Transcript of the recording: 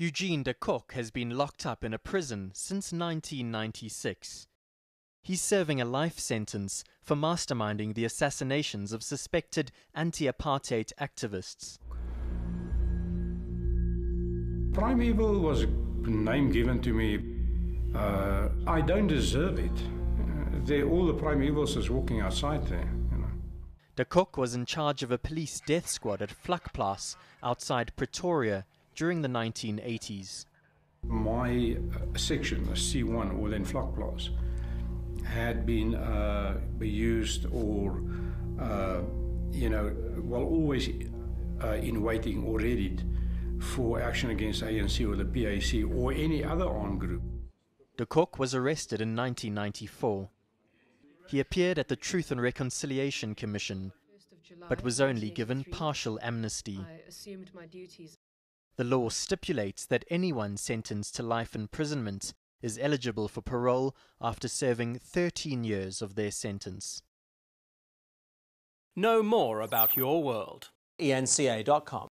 Eugene de Kock has been locked up in a prison since 1996. He's serving a life sentence for masterminding the assassinations of suspected anti apartheid activists. Prime Evil was a name given to me. Uh, I don't deserve it. Uh, all the prime evils is walking outside there. You know. De Kock was in charge of a police death squad at Vlakplaas outside Pretoria during the 1980s. My uh, section, C1, or then Vlakplaas, had been uh, used or, uh, you know, well, always uh, in waiting or ready for action against ANC or the PAC or any other armed group. De Kock was arrested in 1994. He appeared at the Truth and Reconciliation Commission, but was only given partial amnesty. The law stipulates that anyone sentenced to life imprisonment is eligible for parole after serving 13 years of their sentence. Know more about your world. ENCA.com.